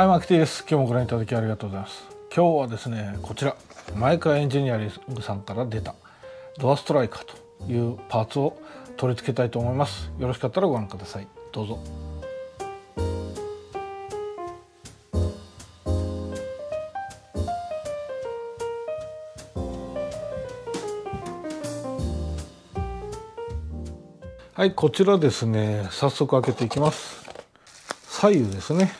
はい、マキティです。今日もご覧いただきありがとうございます。今日はですね、こちら、マイカーエンジニアリングさんから出たドアストライカーというパーツを取り付けたいと思います。よろしかったらご覧ください。どうぞ。はいこちらですね早速開けていきます左右ですね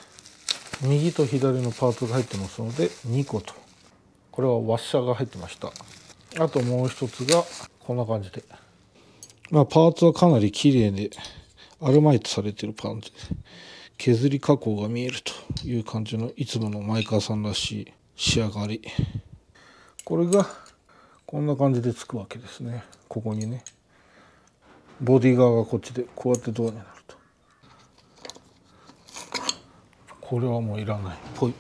右と左のパーツが入ってますので2個と。これはワッシャーが入ってました。あともう一つがこんな感じで。まあパーツはかなり綺麗でアルマイトされてるパンツ。削り加工が見えるという感じのいつものマイカーさんらしい仕上がり。これがこんな感じでつくわけですね。ここにね。ボディ側がこっちでこうやってドアになるとこれはもういらない。ぽい。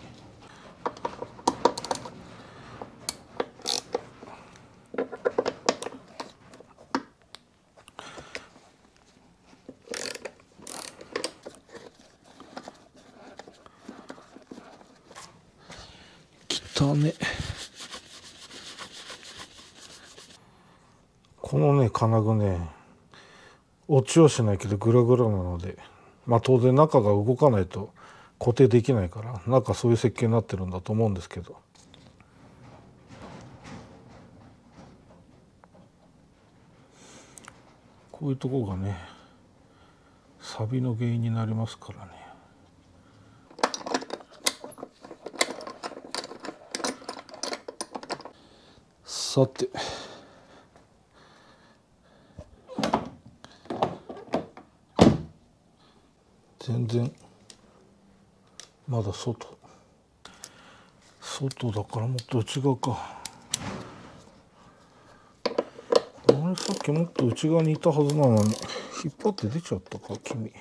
汚ね。このね金具ね落ちはしないけどグラグラなのでまあ当然中が動かないと固定できないから中そういう設計になってるんだと思うんですけど。こういうとこがね錆の原因になりますからね。さて全然まだ外。外だからもっと内側か。あれさっきもっと内側にいたはずなのに引っ張って出ちゃったか君。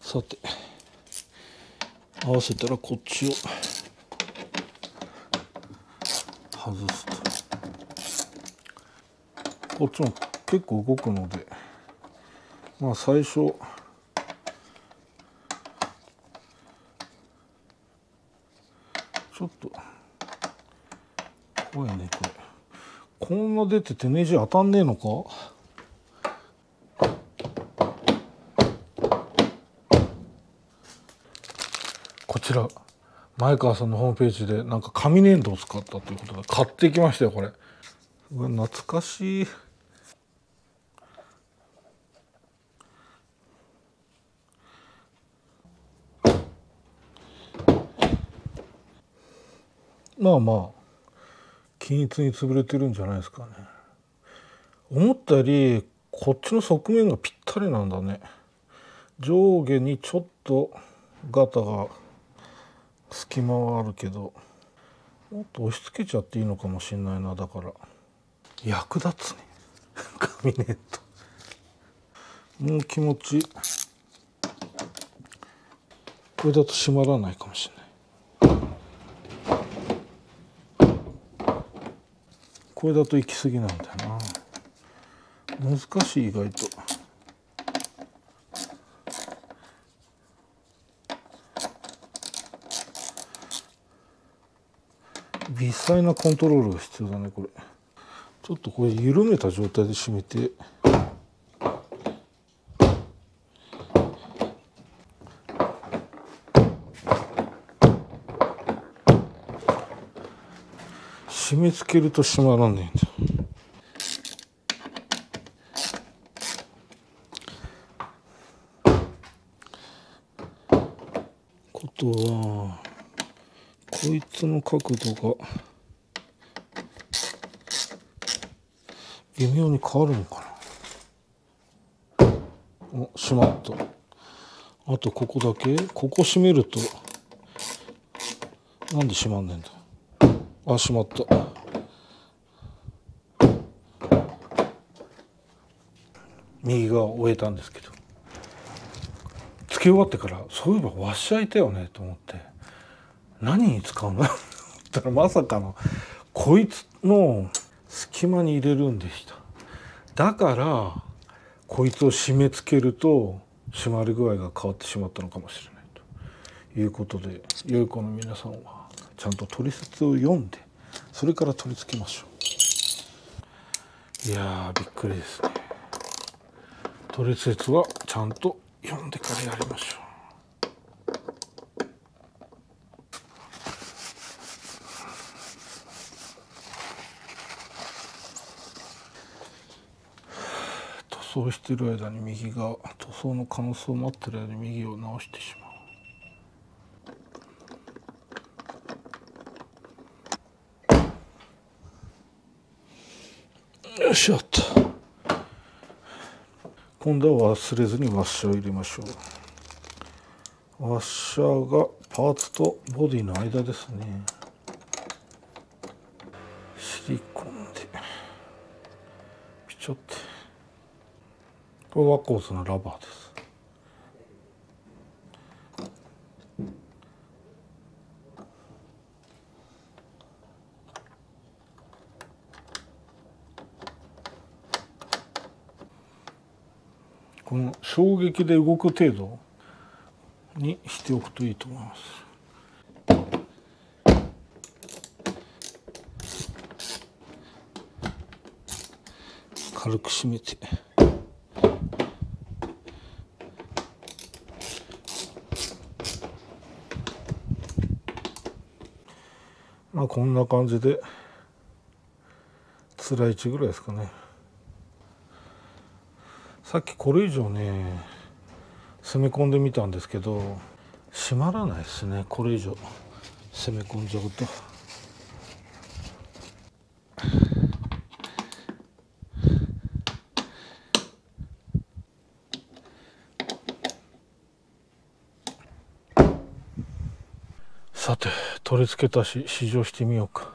さて合わせたらこっちを外すと。こっちも結構動くのでまあ最初ちょっと怖いねこれ。こんな出ててネジ当たんねえのか？こちら前川さんのホームページでなんか紙粘土を使ったということで買ってきましたよこれ。懐かしい。あまあ均一に潰れてるんじゃないですかね。思ったよりこっちの側面がぴったりなんだね。上下にちょっとガタが隙間はあるけどもっと押し付けちゃっていいのかもしんないな。だから役立つね。紙ネット。もう気持ちこれだと閉まらないかもしれない。これだと行き過ぎなんだよな。難しい意外と。微細なコントロールが必要だねこれ。ちょっとこれ緩めた状態で締めて。締め付けると閉まらないんだことはこいつの角度が微妙に変わるのかな。お閉まった。あとここだけ？ここ閉めるとなんで閉まんねえんだ？あ閉まった。右側終えたんですけどつけ終わってからそういえばワッシャーいたよねと思って何に使うの？ったらまさかのこいつの隙間に入れるんでした。だからこいつを締め付けると締まり具合が変わってしまったのかもしれない。ということで良い子の皆さんはちゃんと取説を読んでそれから取り付けましょう。いやびっくりですね。取説はちゃんと読んでからやりましょう。塗装してる間に右が塗装の可能性を待ってる間に右を直してしまう。よしあった今度は忘れずにワッシャーを入れましょう。ワッシャーがパーツとボディの間ですね。シリコンで。ピチョって。これワコースのラバーですこので動く程度にしておくといいと思います軽く締めて。まあこんな感じでつらい位置ぐらいですかねさっきこれ以上ね攻め込んでみたんですけど閉まらないですね。これ以上。攻め込んじゃうと。さて取り付けたし試乗してみようか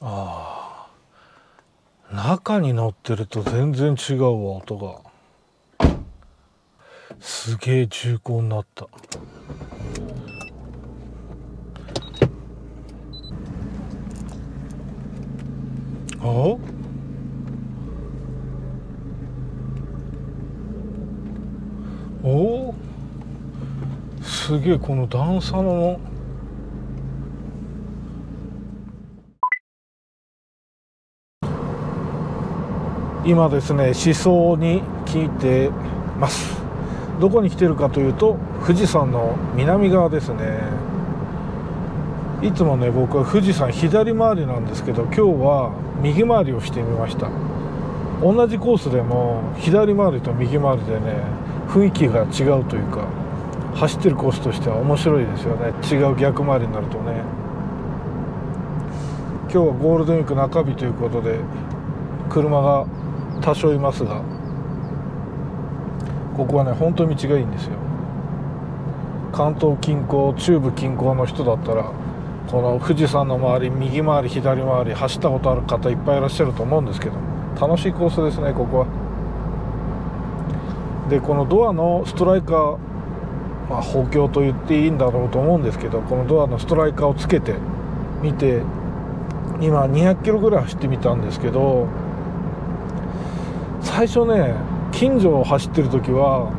あ中に乗ってると全然違うわ音が。すげえ重厚になった。あ？お？おすげえこの段差の今ですね思想に聞いてます。どこに来てるかというと富士山の南側ですね。いつもね僕は富士山左回りなんですけど今日は右回りをしてみました。同じコースでも左回りと右回りでね雰囲気が違うというか走ってるコースとしては面白いですよね。違う逆回りになるとね。今日はゴールデンウィーク中日ということで車が多少いますがここはね本当に道がいいんですよ関東近郊中部近郊の人だったらこの富士山の周り右回り左回り走ったことある方いっぱいいらっしゃると思うんですけど楽しいコースですねここは。でこのドアのストライカー、まあ、補強と言っていいんだろうと思うんですけどこのドアのストライカーをつけてみて今200キロぐらい走ってみたんですけど最初ね近所を走ってる時は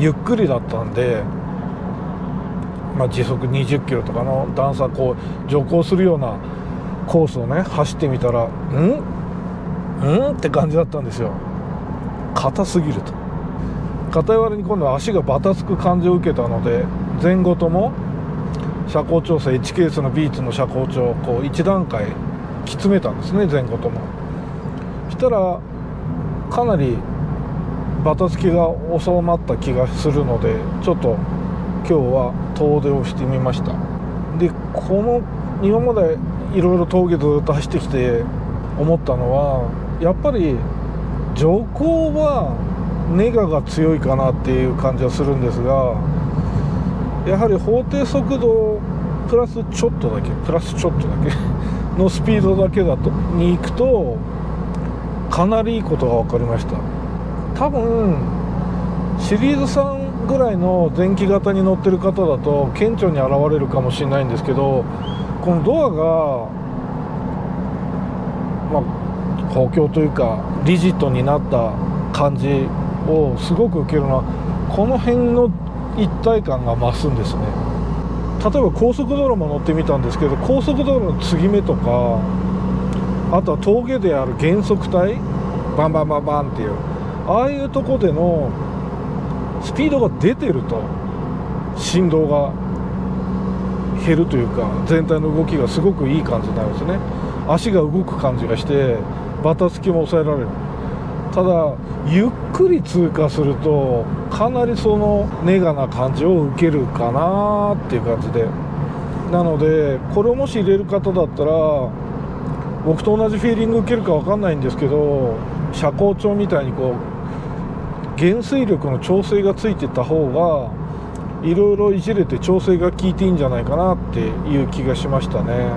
ゆっくりだったんで、まあ、時速20キロとかの段差こう徐行するようなコースをね走ってみたらん？ん？って感じだったんですよ。硬すぎると。片割れに今度は足がバタつく感じを受けたので前後とも車高調整1ケースのビーツの車高調をこう1段階きつめたんですね前後とも。そしたらかなりバタつきが収まった気がするのでちょっと今日は遠出をしてみました。でこの今までいろいろ峠ずっと走ってきて思ったのはやっぱり徐行はネガが強いかなっていう感じはするんですがやはり法定速度プラスちょっとだけプラスちょっとだけのスピードだけだとに行くとかなりいいことが分かりました。多分シリーズ3ぐらいの前期型に乗ってる方だと顕著に現れるかもしれないんですけどこのドアがまあ補強というかリジットになった感じをすごく受けるのはこの辺の一体感が増すんですね。例えば高速道路も乗ってみたんですけど高速道路の継ぎ目とかあとは峠である減速帯。バンバンバンバンっていう。ああいうとこでのスピードが出てると振動が減るというか全体の動きがすごくいい感じになるんですね。足が動く感じがしてバタつきも抑えられる。ただゆっくり通過するとかなりそのネガな感じを受けるかなっていう感じで。なのでこれをもし入れる方だったら僕と同じフィーリング受けるか分かんないんですけど車高調みたいにこう減水力の調整がついてた方がいろいろいじれて調整が効いていいんじゃないかなっていう気がしましたね。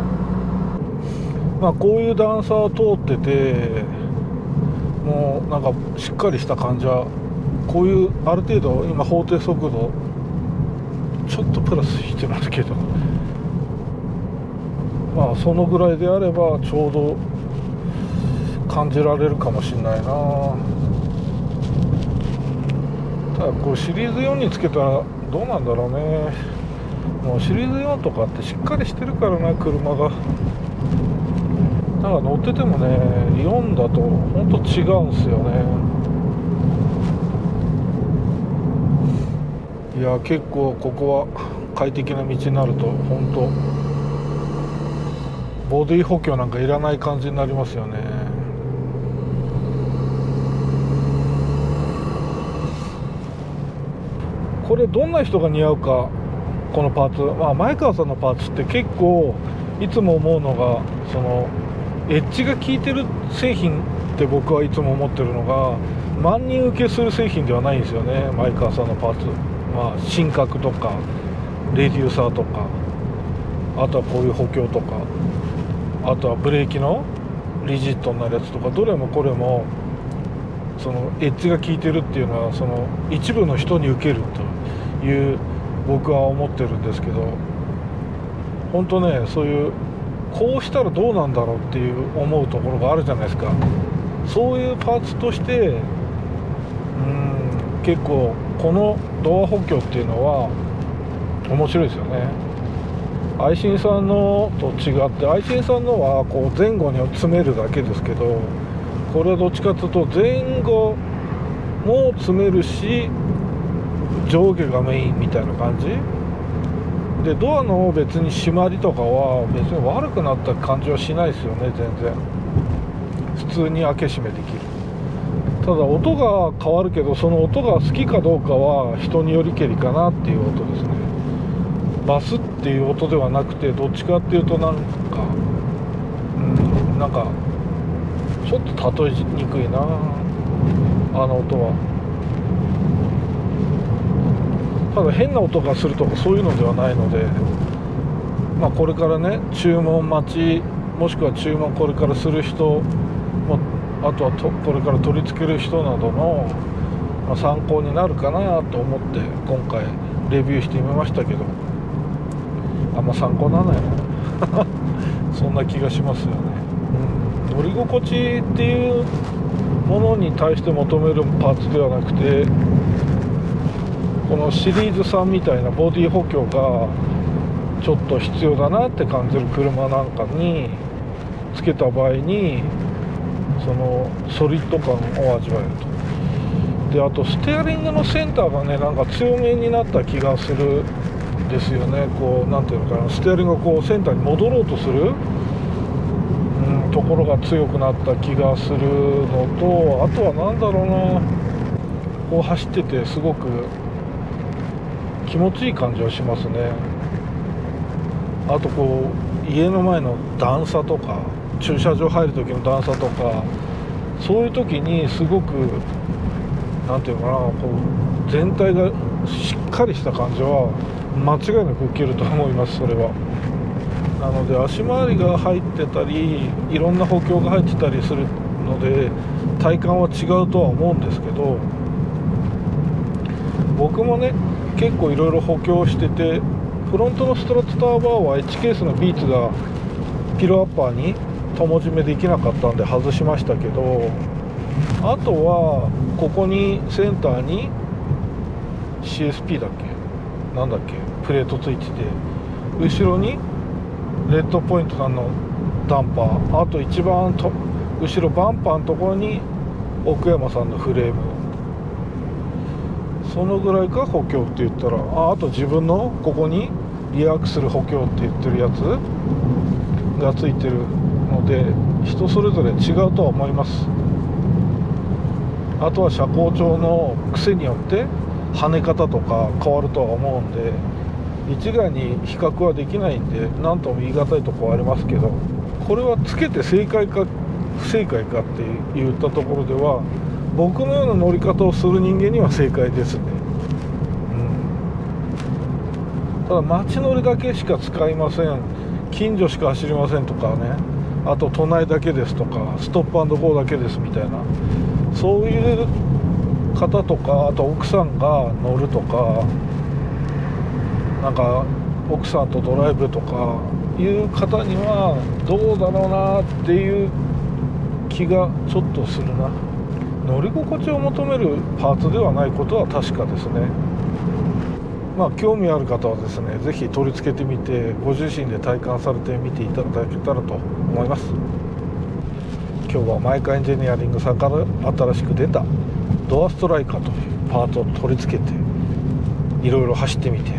まあこういう段差を通っててもうなんかしっかりした感じはこういうある程度今法定速度ちょっとプラスしてますけど。まあそのぐらいであればちょうど感じられるかもしれないな。ただこうシリーズ4につけたらどうなんだろうね。もうシリーズ4とかってしっかりしてるからな車が。だから乗っててもね4だとほんと違うんすよね。いや結構ここは快適な道になると本当ボディ補強なんかいらない感じになりますよね。これどんな人が似合うかこのパーツ、まあ、前川さんのパーツって結構いつも思うのがそのエッジが効いてる製品って僕はいつも思ってるのが万人受けする製品ではないんですよね前川さんのパーツ。まあ真角とかレデューサーとかあとはこういう補強とか。あとはブレーキのリジットになるやつとかどれもこれもそのエッジが効いてるっていうのはその一部の人に受けるという僕は思ってるんですけど本当ねそういうこうしたらどうなんだろうっていう思うところがあるじゃないですか。そういうパーツとしてうん結構このドア補強っていうのは面白いですよね。愛心さんのと違って愛心さんのはこう前後に詰めるだけですけどこれはどっちかというと前後も詰めるし上下がメインみたいな感じ。でドアの別に閉まりとかは別に悪くなった感じはしないですよね全然。普通に開け閉めできる。ただ音が変わるけどその音が好きかどうかは人によりけりかなっていう音ですね。バスっていう音ではなくてどっちかっていうとなんかうんなんかちょっと例えにくいなあの音は。ただ変な音がするとかそういうのではないのでまあこれからね注文待ちもしくは注文これからする人もあとはとこれから取り付ける人などの、ま、参考になるかなと思って今回レビューしてみましたけどあんま参考にならないな そんな気がしますよね、うん、乗り心地っていうものに対して求めるパーツではなくてこのシリーズ3みたいなボディ補強がちょっと必要だなって感じる車なんかにつけた場合にそのソリッド感を味わえると。であとステアリングのセンターがねなんか強めになった気がするですよね。こう何ていうのかな。ステアリングがこうセンターに戻ろうとする、うん、ところが強くなった気がするのとあとは何だろうな。こう走っててすごく気持ちいい感じはしますね。あとこう家の前の段差とか駐車場入る時の段差とかそういう時にすごく何て言うのかな。こう全体がしっかりした感じは間違いなく受けると思いますそれは。なので足回りが入ってたりいろんな補強が入ってたりするので体感は違うとは思うんですけど僕もね結構いろいろ補強しててフロントのストラットターバーは H ケースのビーツがピルアッパーに友締めできなかったんで外しましたけどあとはここにセンターに CSP だっけ？なんだっけ？プレートついてて。後ろにレッドポイントさんのダンパー。あと一番と後ろバンパーのところに奥山さんのフレーム。そのぐらいか補強って言ったら。ああと自分のここにリアクする補強って言ってるやつ。がついてるので人それぞれ違うとは思います。あとは車高調の癖によって跳ね方とか変わるとは思うんで一概に比較はできないんで何とも言い難いとこはありますけどこれはつけて正解か不正解かって言ったところでは僕のような乗り方をする人間には正解ですね、うん、ただ街乗りだけしか使いません。近所しか走りませんとかね。あと都内だけですとかストップゴーだけですみたいな。そういう方とかあと奥さんが乗るとかなんか奥さんとドライブとかいう方にはどうだろうなっていう気がちょっとするな。乗り心地を求めるパーツではないことは確かですね。まあ興味ある方はですね是非取り付けてみてご自身で体感されてみていただけたらと思います。今日はマイカエンジニアリングさんから新しく出たドアストライカーというパーツを取り付けていろいろ走ってみて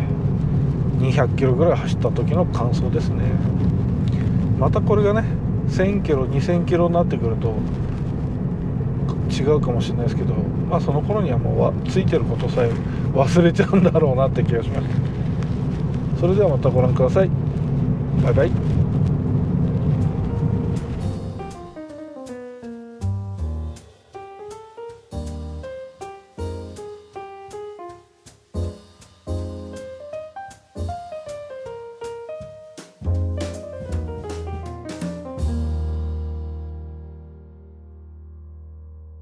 200キロぐらい走った時の感想ですね。またこれがね1000キロ2000キロになってくると違うかもしれないですけどまあその頃にはもうついてることさえ忘れちゃうんだろうなって気がしましたそれではまたご覧ください。バイバイ。